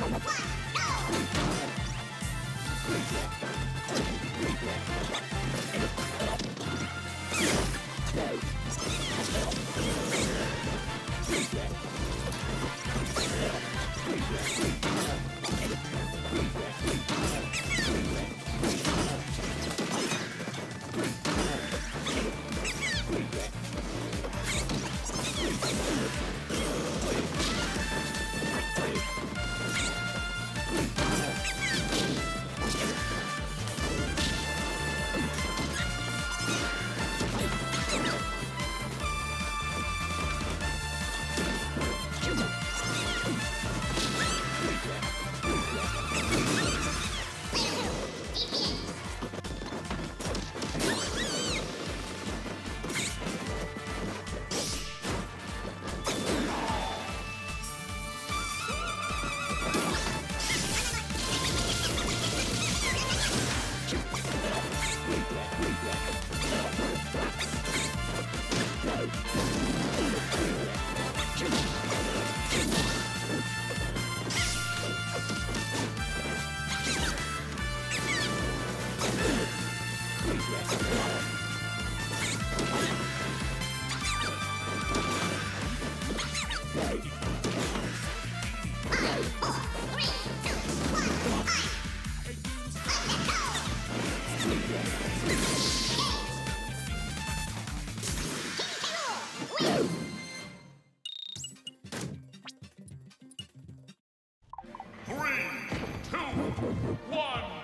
Thank. One.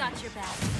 Got your back.